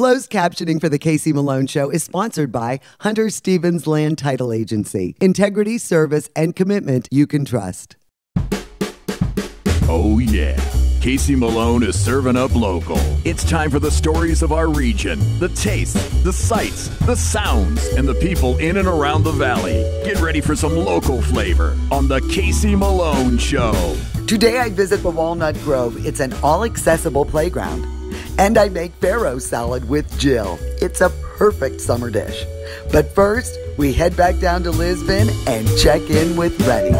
Closed captioning for the Casey Malone Show is sponsored by Hunter Stevens Land Title Agency. Integrity, service, and commitment you can trust. Oh, yeah. Casey Malone is serving up local. It's time for the stories of our region, the tastes, the sights, the sounds, and the people in and around the valley. Get ready for some local flavor on the Casey Malone Show. Today I visit the Walnut Grove. It's an all accessible playground. And I make farro salad with Jill. It's a perfect summer dish. But first, we head back down to Lisbon and check in with Rennie.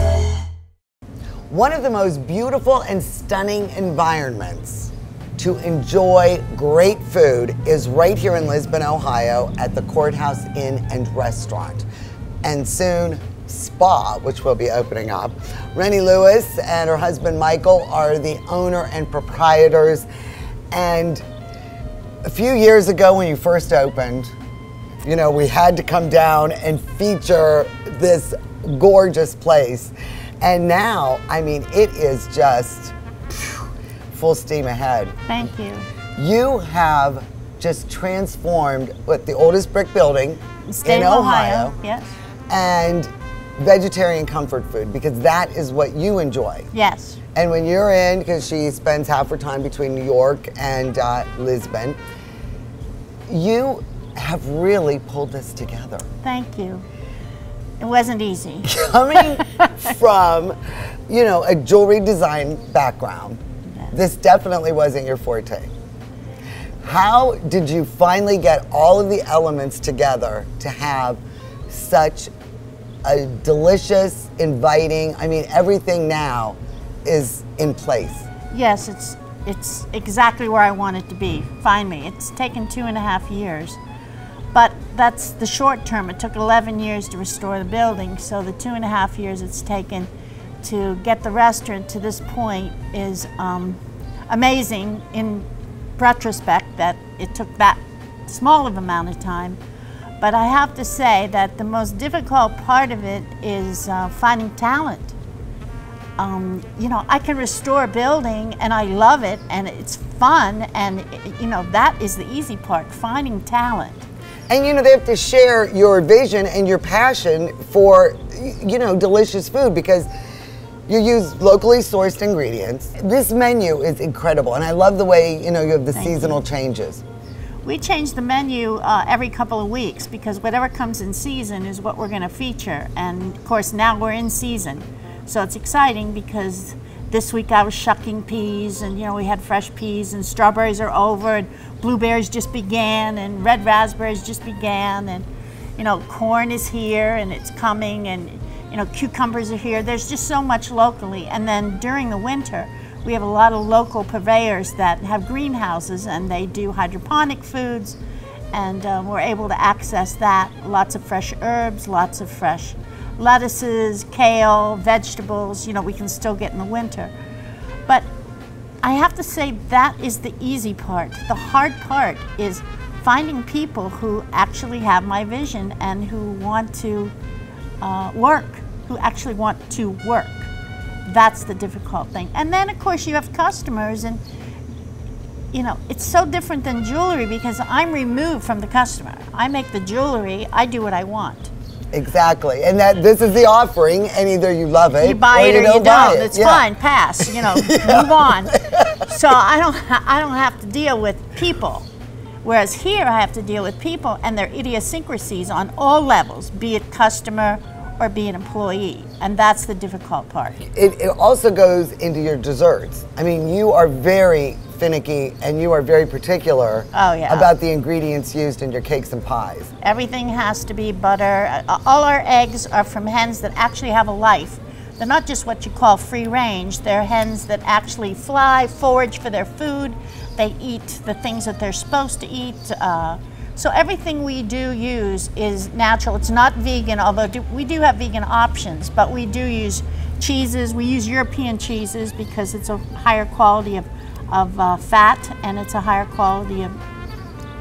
One of the most beautiful and stunning environments to enjoy great food is right here in Lisbon, Ohio at the Courthouse Inn and Restaurant. And soon, Spa, which will be opening up. Rennie Lewis and her husband Michael are the owner and proprietors. And a few years ago, when you first opened, you know, we had to come down and feature this gorgeous place. And now, I mean, it is just full steam ahead. Thank you. You have just transformed what the oldest brick building State in Ohio, Ohio. Yes. and vegetarian comfort food because that is what you enjoy. Yes. And when you're in, because she spends half her time between New York and uh, Lisbon, you have really pulled this together. Thank you. It wasn't easy. Coming from, you know, a jewelry design background, this definitely wasn't your forte. How did you finally get all of the elements together to have such a delicious, inviting, I mean, everything now is in place? Yes, it's it's exactly where I want it to be. Find me. It's taken two and a half years. But that's the short term. It took 11 years to restore the building, so the two and a half years it's taken to get the restaurant to this point is um, amazing in retrospect that it took that small of amount of time. But I have to say that the most difficult part of it is uh, finding talent. Um, you know, I can restore a building and I love it and it's fun and, you know, that is the easy part, finding talent. And you know, they have to share your vision and your passion for, you know, delicious food because you use locally sourced ingredients. This menu is incredible, and I love the way, you know, you have the Thank seasonal you. changes. We change the menu uh, every couple of weeks because whatever comes in season is what we're going to feature. And of course, now we're in season. So it's exciting because this week I was shucking peas and you know we had fresh peas and strawberries are over and blueberries just began and red raspberries just began and you know corn is here and it's coming and you know cucumbers are here. There's just so much locally and then during the winter we have a lot of local purveyors that have greenhouses and they do hydroponic foods and uh, we're able to access that. Lots of fresh herbs, lots of fresh lettuces, kale, vegetables, you know, we can still get in the winter. But I have to say that is the easy part. The hard part is finding people who actually have my vision and who want to uh, work, who actually want to work. That's the difficult thing. And then, of course, you have customers, and you know, it's so different than jewelry because I'm removed from the customer. I make the jewelry, I do what I want. Exactly, and that this is the offering, and either you love it, You buy or it or you don't. buy don't. it. It's Yeah. fine. Pass. You know, move on. So I don't. I don't have to deal with people. Whereas here, I have to deal with people and their idiosyncrasies on all levels, be it customer or be an employee, and that's the difficult part. It, it also goes into your desserts. I mean, you are very finicky, and you are very particular Oh, yeah. about the ingredients used in your cakes and pies. Everything has to be butter. All our eggs are from hens that actually have a life. They're not just what you call free range. They're hens that actually fly, forage for their food. They eat the things that they're supposed to eat. Uh, so everything we do use is natural. It's not vegan, although do, we do have vegan options, but we do use cheeses. We use European cheeses because it's a higher quality of, of uh, fat and it's a higher quality of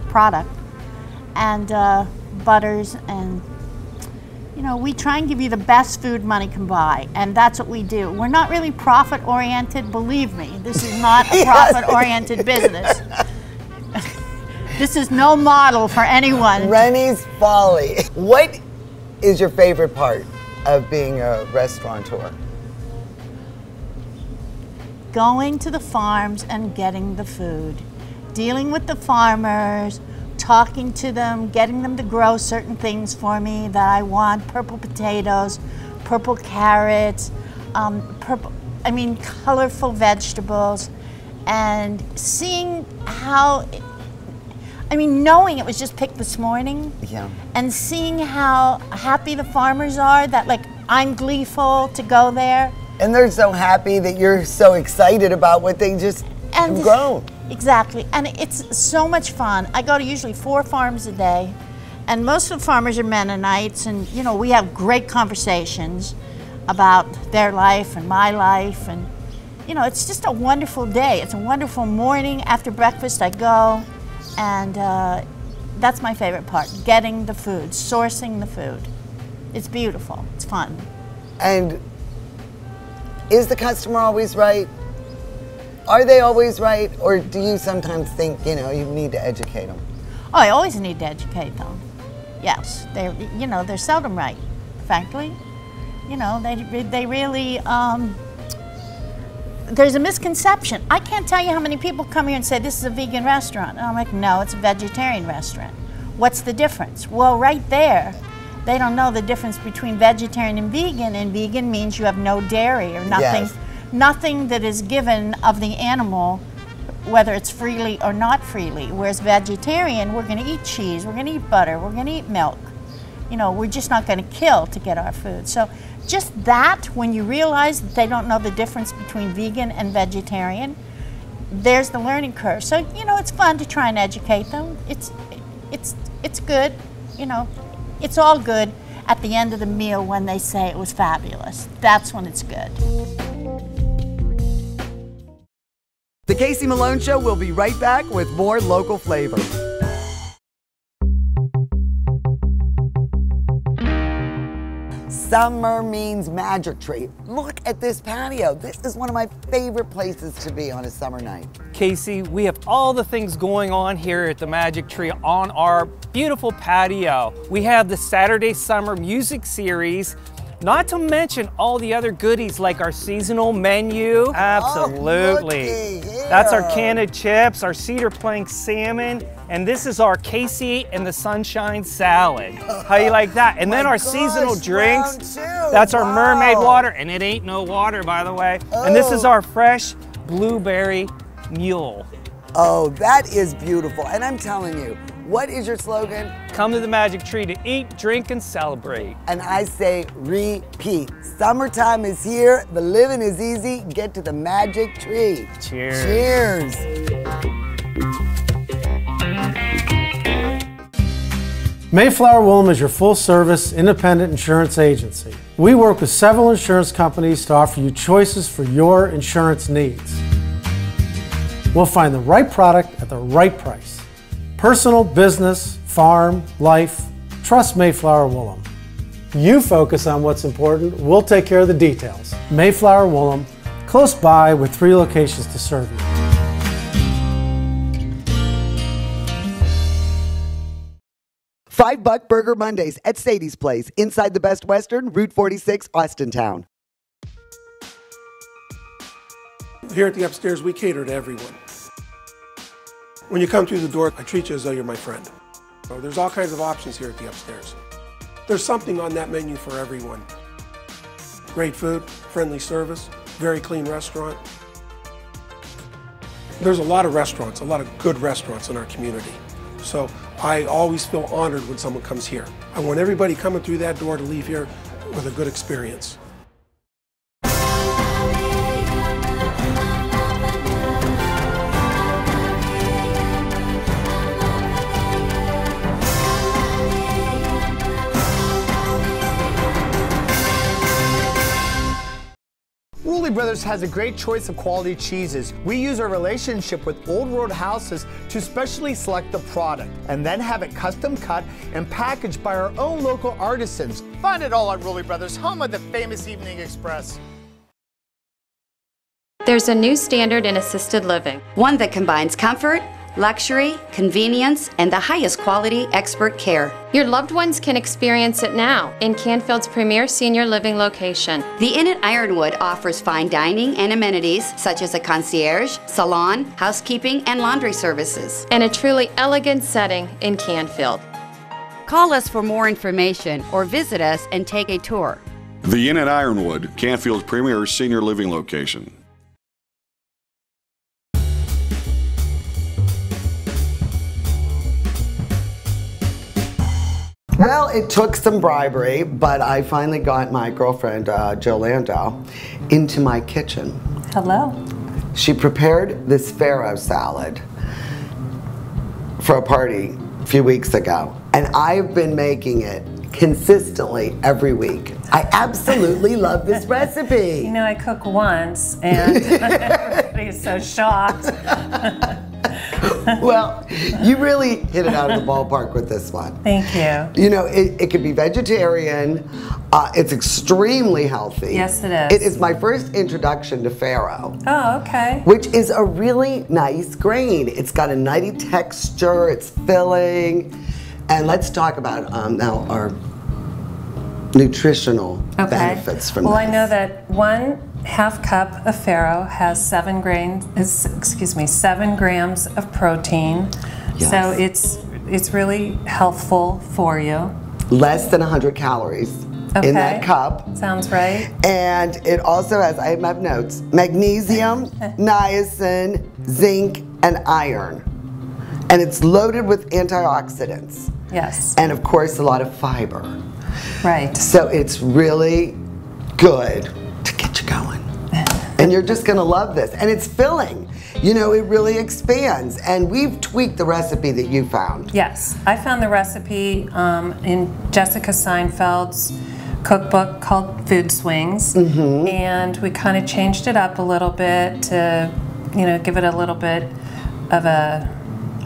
product and uh, butters and you know we try and give you the best food money can buy and that's what we do we're not really profit oriented believe me this is not a profit oriented business This is no model for anyone. Rennie's Folly. What is your favorite part of being a restaurateur? Going to the farms and getting the food, dealing with the farmers, talking to them, getting them to grow certain things for me that I want purple potatoes, purple carrots, um, purple, I mean, colorful vegetables, and seeing how. I mean, knowing it was just picked this morning, Yeah. and seeing how happy the farmers are that like I'm gleeful to go there. And they're so happy that you're so excited about what they just And have grown. Exactly, and it's so much fun. I go to usually four farms a day, and most of the farmers are Mennonites, and you know we have great conversations about their life and my life, and you know it's just a wonderful day. It's a wonderful morning. After breakfast, I go, and uh, that's my favorite part: getting the food, sourcing the food. It's beautiful. It's fun. And is the customer always right? Are they always right? Or do you sometimes think, you know, you need to educate them? Oh, I always need to educate them. Yes, they're, you know, they're seldom right. Frankly, you know, they they really. Um, there's a misconception. I can't tell you how many people come here and say this is a vegan restaurant. And I'm like, no, it's a vegetarian restaurant. What's the difference? Well, right there, they don't know the difference between vegetarian and vegan. And vegan means you have no dairy or nothing, Yes. nothing that is given of the animal, whether it's freely or not freely. Whereas vegetarian, we're going to eat cheese, we're going to eat butter, we're going to eat milk. You know, we're just not going to kill to get our food. So, just that, when you realize that they don't know the difference between vegan and vegetarian, there's the learning curve. So, you know, it's fun to try and educate them. It's, it's, it's good. You know, it's all good at the end of the meal when they say it was fabulous. That's when it's good. The Casey Malone Show will be right back with more local flavor. Summer means Magic Tree. Look at this patio. This is one of my favorite places to be on a summer night. Casey, we have all the things going on here at the Magic Tree on our beautiful patio. We have the Saturday Summer Music Series, not to mention all the other goodies like our seasonal menu. Oh, Absolutely. looky That's our here. canned chips, our cedar plank salmon, and this is our Casey and the Sunshine Salad. How you like that? And then our seasonal drinks. two. That's our mermaid water, and it ain't no water, by the way. And this is Oh. our fresh blueberry mule. Oh, that is beautiful. And I'm telling you, what is your slogan? Come to the Magic Tree to eat, drink, and celebrate. And I say repeat. Summertime is here. The living is easy. Get to the Magic Tree. Cheers. Cheers. Mayflower Woolham is your full service independent insurance agency. We work with several insurance companies to offer you choices for your insurance needs. We'll find the right product at the right price. Personal, business, farm, life. Trust Mayflower Woolham. You focus on what's important, we'll take care of the details. Mayflower Woolham, close by with three locations to serve you. Five Buck Burger Mondays at Sadie's Place, inside the Best Western, Route 46, Austintown. Here at the upstairs, we cater to everyone. When you come through the door, I treat you as though you're my friend. So there's all kinds of options here at the upstairs. There's something on that menu for everyone. Great food, friendly service, very clean restaurant. There's a lot of restaurants, a lot of good restaurants in our community. So I always feel honored when someone comes here. I want everybody coming through that door to leave here with a good experience. Brothers has a great choice of quality cheeses. We use our relationship with Old World Houses to specially select the product and then have it custom cut and packaged by our own local artisans. Find it all at Rulli Brothers, home of the famous Evening Express. There's a new standard in assisted living. One that combines comfort, luxury, convenience, and the highest quality expert care. Your loved ones can experience it now in Canfield's premier senior living location. The Inn at Ironwood offers fine dining and amenities such as a concierge, salon, housekeeping, and laundry services. And a truly elegant setting in Canfield. Call us for more information or visit us and take a tour. The Inn at Ironwood, Canfield's premier senior living location. Well, it took some bribery, but I finally got my girlfriend, uh, Jill Landau, into my kitchen. Hello. She prepared this farro salad for a party a few weeks ago, and I've been making it consistently every week. I absolutely love this recipe. You know, I cook once, and everybody's so shocked. well, you really hit it out of the ballpark with this one. Thank you. You know, it, it could be vegetarian. Uh, it's extremely healthy. Yes, it is. It is my first introduction to farro. Oh, okay. Which is a really nice grain. It's got a nutty texture. It's filling. And let's talk about um, now our nutritional Okay. benefits from well, this. I know that one half cup of farro has seven grains. Is, excuse me, seven grams of protein. Yes. So it's it's really healthful for you. Less than 100 calories Okay. in that cup. Sounds right. And it also has, I have notes, magnesium, niacin, zinc, and iron. And it's loaded with antioxidants. Yes. And of course, a lot of fiber. Right. So it's really good and you're just gonna love this. And it's filling. You know, it really expands. And we've tweaked the recipe that you found. Yes, I found the recipe um, in Jessica Seinfeld's cookbook called Food Swings, Mm-hmm. and we kind of changed it up a little bit to, you know, give it a little bit of a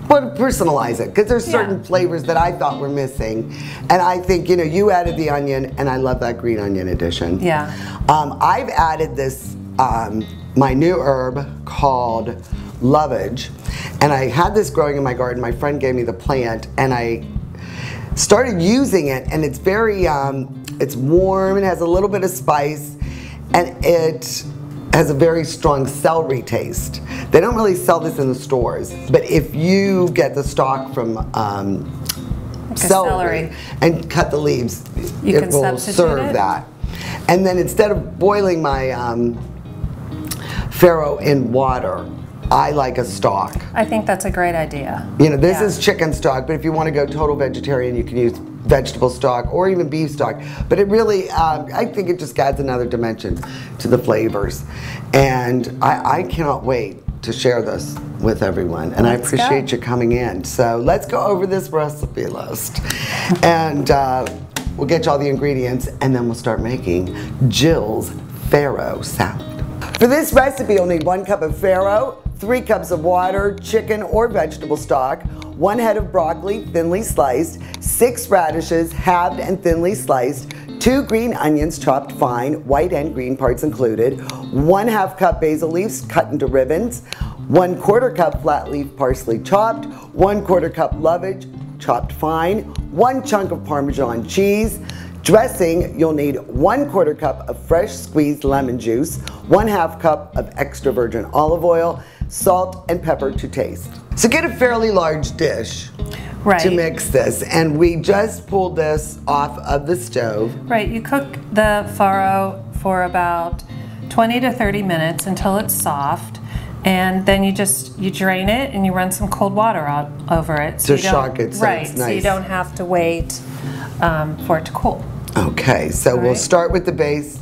But personalize it because there's certain Yeah. flavors that I thought were missing, and I think you know you added the onion, and I love that green onion addition. Yeah. Um, I've added this um, my new herb called lovage, and I had this growing in my garden. My friend gave me the plant, and I started using it, and it's very um, it's warm and has a little bit of spice, and it has a very strong celery taste. They don't really sell this in the stores, but if you get the stock from um, a celery, celery. and cut the leaves, You it can will substitute serve it? that. And then instead of boiling my um, farro in water, I like a stock. I think that's a great idea. You know, this Yeah. is chicken stock, but if you want to go total vegetarian, you can use vegetable stock or even beef stock. But it really, um, I think it just adds another dimension to the flavors. And I, I cannot wait to share this with everyone. And I Let's go. appreciate you coming in. So let's go over this recipe list. and uh, we'll get you all the ingredients and then we'll start making Jill's farro salad. For this recipe, you'll need one cup of farro, three cups of water, chicken or vegetable stock, one head of broccoli, thinly sliced, six radishes, halved and thinly sliced, two green onions chopped fine, white and green parts included, one half cup basil leaves cut into ribbons, one quarter cup flat leaf parsley chopped, one quarter cup lovage chopped fine, one chunk of Parmesan cheese, Dressing, you'll need one quarter cup of fresh squeezed lemon juice, one half cup of extra virgin olive oil, salt and pepper to taste. So get a fairly large dish Right. to mix this. And we just pulled this off of the stove. Right, you cook the farro for about 20 to 30 minutes until it's soft. And then you just you drain it and you run some cold water out over it. To shock it so right, it's so you don't have to wait um, for it to cool. Okay, so we'll start with the base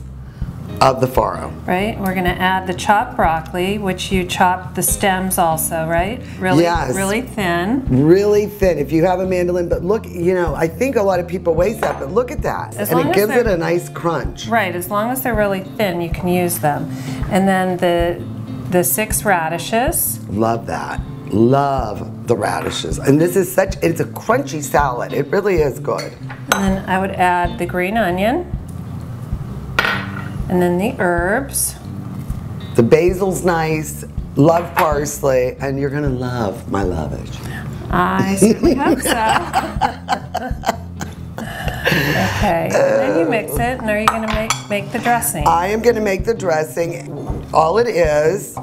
of the farro. Right, we're gonna add the chopped broccoli, which you chop the stems also, right? Really, Yes. really thin. Really thin. If you have a mandolin, but look, you know, I think a lot of people waste that, but look at that. As and it gives it a nice crunch. Right, as long as they're really thin, you can use them. And then the the six radishes. Love that. Love the radishes. And this is such, it's a crunchy salad. It really is good. And then I would add the green onion. And then the herbs. The basil's nice. love parsley, and you're gonna love my lovage. I certainly hope so. okay, and then you mix it, and are you going to make make the dressing? I am gonna make the dressing. All it is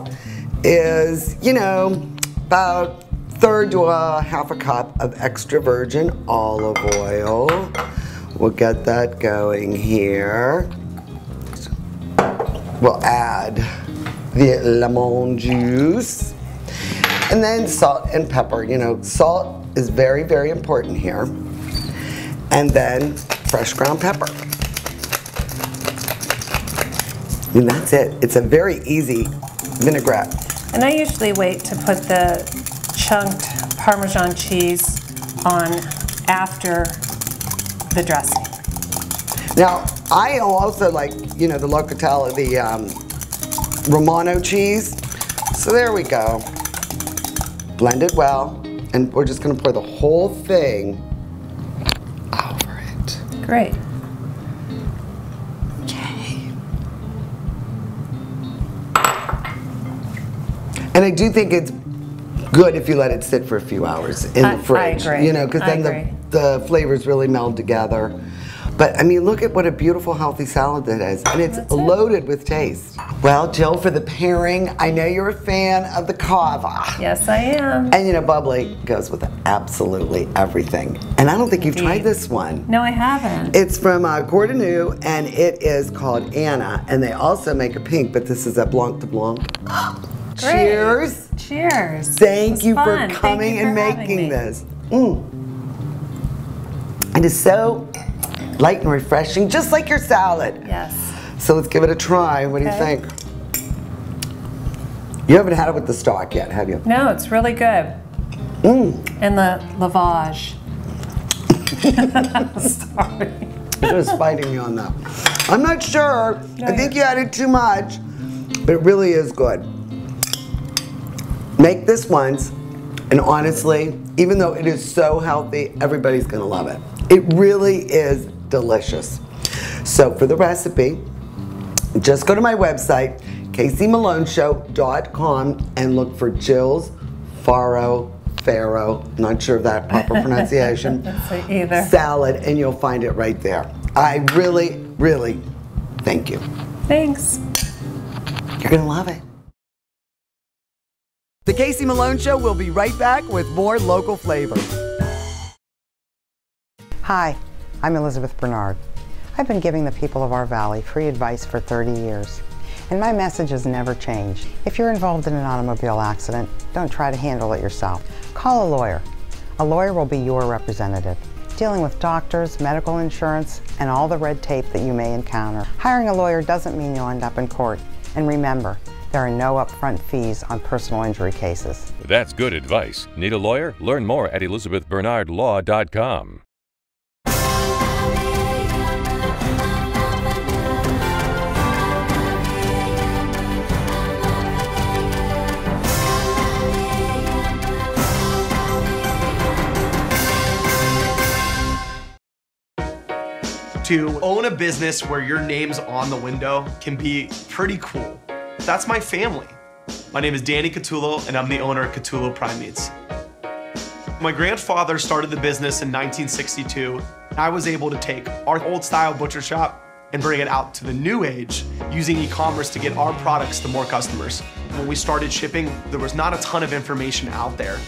is, you know, about third to a half a cup of extra virgin olive oil. We'll get that going here. We'll add the lemon juice. And then salt and pepper. You know, salt is very, very important here. And then fresh ground pepper. And that's it. It's a very easy vinaigrette. And I usually wait to put the chunked Parmesan cheese on after the dressing. Now, I also like, you know, the Locatelli, the um, Romano cheese. So there we go. Blend it well, and we're just gonna pour the whole thing over it. Great. And I do think it's good if you let it sit for a few hours in I- I the fridge. agree. You know, because then the, the flavors really meld together. But I mean, look at what a beautiful, healthy salad that is. And it's loaded with taste. Well, Jill, for the pairing, I know you're a fan of the cava. Yes, I am. And you know, bubbly goes with absolutely everything. And I don't think you've tried this one. No, I haven't. It's from uh, Codorníu, and it is called Anna. And they also make a pink, but this is a Blanc de Blanc. Great. Cheers. Cheers. Thank you fun. for coming you and for having making this. Mm. It is so light and refreshing, just like your salad. Yes. So let's give it a try. What do you think? You haven't had it with the stock yet, have you? No, it's really good. Mm. And the lavage. Sorry. It was fighting me on that. I'm not sure. I think you added too much, but it really is good. Make this once, and honestly, even though it is so healthy, everybody's gonna love it. It really is delicious. So for the recipe, just go to my website, caseymaloneshow.com, and look for Jill's Faro Faro, not sure of that proper pronunciation, Either. salad, and you'll find it right there. I really, really thank you. Thanks. You're gonna love it. The Casey Malone Show will be right back with more local flavor. Hi, I'm Elizabeth Bernard. I've been giving the people of our valley free advice for 30 years, and my message has never changed. If you're involved in an automobile accident, don't try to handle it yourself. Call a lawyer. A lawyer will be your representative, dealing with doctors, medical insurance, and all the red tape that you may encounter. Hiring a lawyer doesn't mean you'll end up in court. And remember, there are no upfront fees on personal injury cases. That's good advice. Need a lawyer? Learn more at elizabethbernardlaw.com. To own a business where your name's on the window can be pretty cool. That's my family. My name is Danny Catullo, and I'm the owner of Catullo Prime Meats. My grandfather started the business in 1962. I was able to take our old style butcher shop and bring it out to the new age using e-commerce to get our products to more customers. When we started shipping, there was not a ton of information out there.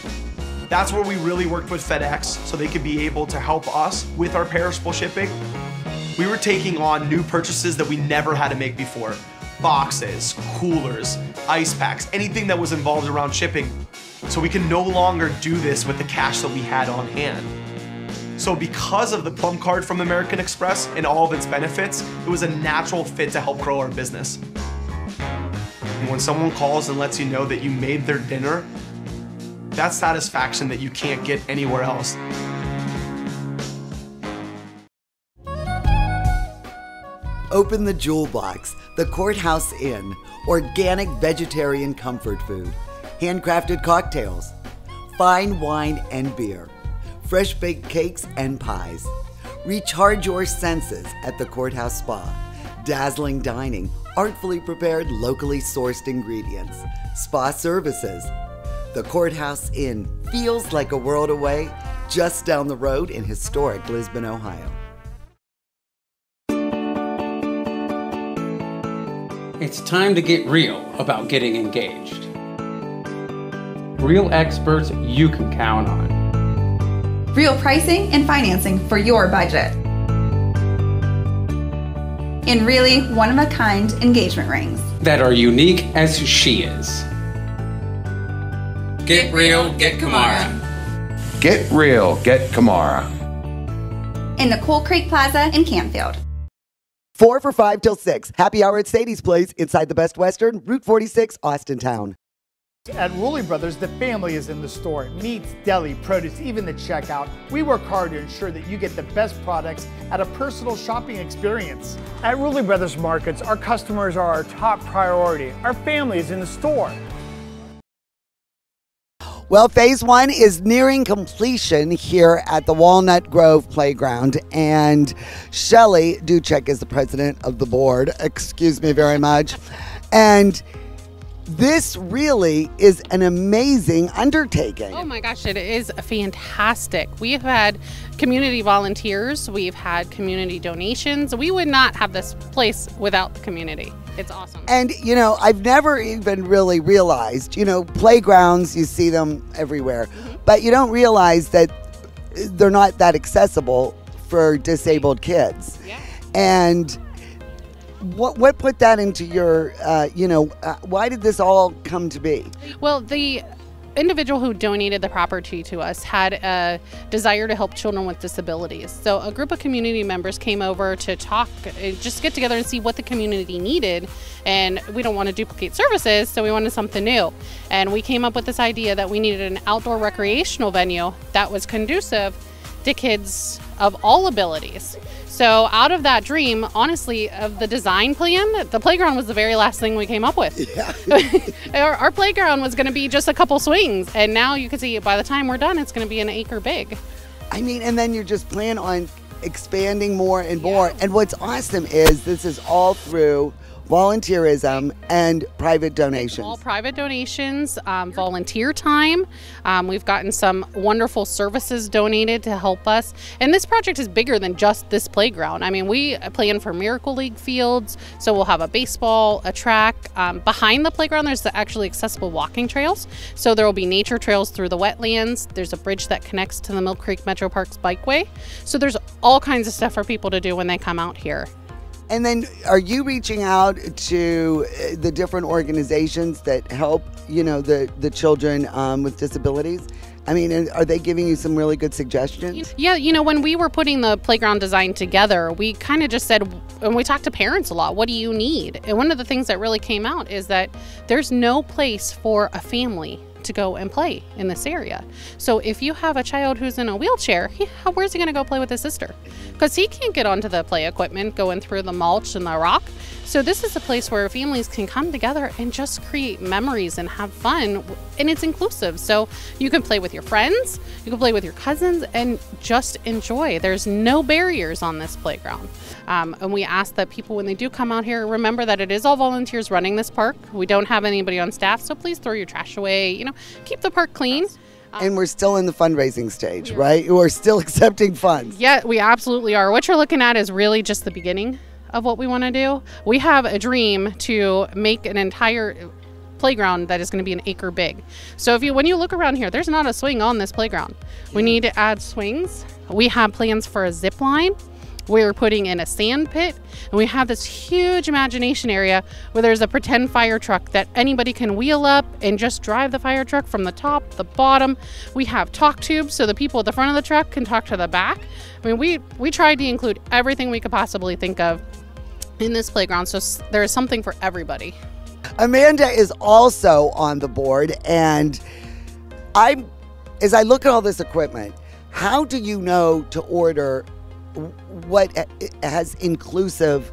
That's where we really worked with FedEx so they could be able to help us with our perishable shipping. We were taking on new purchases that we never had to make before. Boxes, coolers, ice packs, anything that was involved around shipping. So we can no longer do this with the cash that we had on hand. So because of the Plum Card from American Express and all of its benefits, it was a natural fit to help grow our business. When someone calls and lets you know that you made their dinner, that's satisfaction that you can't get anywhere else. Open the Jewel Box, the Courthouse Inn, organic vegetarian comfort food, handcrafted cocktails, fine wine and beer, fresh baked cakes and pies. Recharge your senses at the Courthouse Spa. dazzling dining, artfully prepared, locally sourced ingredients, spa services. The Courthouse Inn feels like a world away, just down the road in historic Lisbon, Ohio. It's time to get real about getting engaged. Real experts you can count on. Real pricing and financing for your budget. And really one of a kind engagement rings. That are unique as she is. Get real, get Kamara. Get real, get Kamara. In the Coal Creek Plaza in Canfield. Four for five till six. Happy hour at Sadie's Place inside the Best Western, Route 46, Austintown. At Rulli Brothers, the family is in the store. Meats, deli, produce, even the checkout. We work hard to ensure that you get the best products at a personal shopping experience. At Rulli Brothers Markets, our customers are our top priority. Our family is in the store. Well, phase one is nearing completion here at the Walnut Grove Playground. And Shelly Duchek is the president of the board. Excuse me very much. And this really is an amazing undertaking. Oh my gosh, it is fantastic. We have had community volunteers, we've had community donations. We would not have this place without the community. It's awesome. And, you know, I've never even really realized, you know, playgrounds, you see them everywhere, Mm-hmm. but you don't realize that they're not that accessible for disabled kids. Yeah. And what what put that into your, uh, you know, uh, why did this all come to be? Well, the individual who donated the property to us had a desire to help children with disabilities. So a group of community members came over to talk, uh, just get together and see what the community needed. And we don't want to duplicate services, so we wanted something new. And we came up with this idea that we needed an outdoor recreational venue that was conducive to kids of all abilities. So out of that dream, honestly, of the design plan, the playground was the very last thing we came up with. our, our playground was going to be just a couple swings, and now you can see by the time we're done, it's going to be an acre big. I mean, and then you just plan on expanding more and more. And what's awesome is this is all through volunteerism and private donations. All private donations, um, volunteer time. Um, we've gotten some wonderful services donated to help us. And this project is bigger than just this playground. I mean, we plan for Miracle League fields, so we'll have a baseball, a track. Um, behind the playground, there's the actually accessible walking trails. So there will be nature trails through the wetlands. There's a bridge that connects to the Mill Creek Metro Parks bikeway. So there's all kinds of stuff for people to do when they come out here. And then are you reaching out to uh, the different organizations that help, you know, the, the children um, with disabilities? I mean, are they giving you some really good suggestions? Yeah, you know, when we were putting the playground design together, we kind of just said, and we talked to parents a lot, what do you need? And one of the things that really came out is that there's no place for a family to go and play in this area. So if you have a child who's in a wheelchair, he, where's he going to go play with his sister? Because he can't get onto the play equipment going through the mulch and the rock. So this is a place where families can come together and just create memories and have fun, and it's inclusive. So you can play with your friends, you can play with your cousins, and just enjoy. There's no barriers on this playground. Um, and we ask that people, when they do come out here, remember that it is all volunteers running this park. We don't have anybody on staff, so please throw your trash away. You know, keep the park clean. and we're still in the fundraising stage, right? We're still accepting funds. Yeah, we absolutely are. What you're looking at is really just the beginning of what we want to do. We have a dream to make an entire playground that is going to be an acre big. So if you when you look around here, there's not a swing on this playground. We need to add swings. We have plans for a zip line. We're putting in a sand pit, and we have this huge imagination area where there's a pretend fire truck that anybody can wheel up and just drive the fire truck from the top, to the bottom. We have talk tubes so the people at the front of the truck can talk to the back. I mean, we we tried to include everything we could possibly think of in this playground, so there is something for everybody. Amanda is also on the board, and I'm as I look at all this equipment, how do you know to order what eh, has inclusive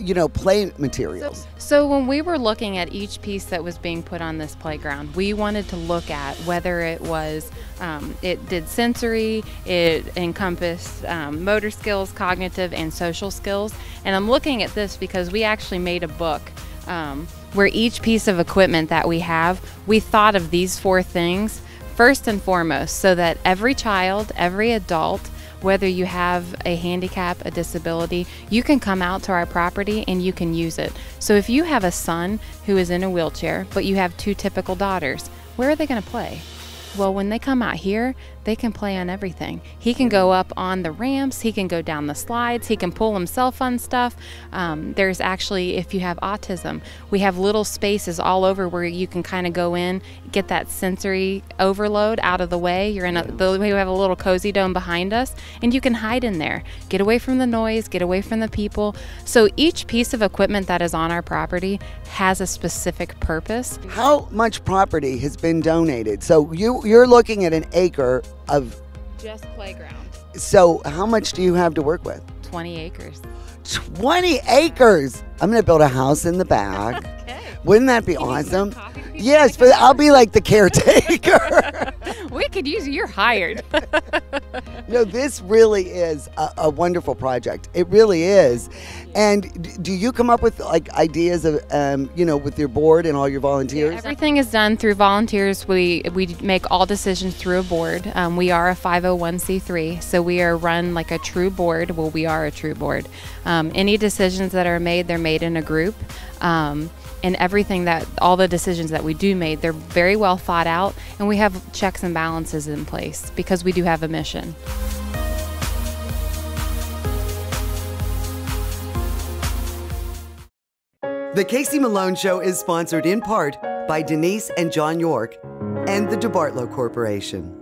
you know, play materials? So when we were looking at each piece that was being put on this playground, we wanted to look at whether it was um, it did sensory, it encompassed um, motor skills, cognitive, and social skills. And I'm looking at this because we actually made a book. Um, where each piece of equipment that we have, we thought of these four things first and foremost so that every child, every adult, whether you have a handicap, a disability, you can come out to our property and you can use it. So if you have a son who is in a wheelchair, but you have two typical daughters, where are they going to play? Well, when they come out here, they can play on everything. He can go up on the ramps, he can go down the slides, he can pull himself on stuff. Um, there's actually, if you have autism, we have little spaces all over where you can kind of go in, get that sensory overload out of the way. You're in a, the, we have a little cozy dome behind us, and you can hide in there. Get away from the noise, get away from the people. So each piece of equipment that is on our property has a specific purpose. How much property has been donated? So you you're looking at an acre of just playground. So how much do you have to work with? 20 acres. 20 acres. I'm going to build a house in the back. okay. Wouldn't that be awesome? Yes, but I'll be like the caretaker. we could use you. You're hired. no, this really is a, a, wonderful project. It really is. And do you come up with like ideas of, um, you know, with your board and all your volunteers? Yeah, everything is done through volunteers. We we make all decisions through a board. Um, we are a 501c3, so we are run like a true board. Well, we are a true board. Um, any decisions that are made, they're made in a group. Um, and everything that all the decisions that we do made they're very well thought out and we have checks and balances in place because we do have a mission. The casey malone show is sponsored in part by denise and john york and the DeBartolo corporation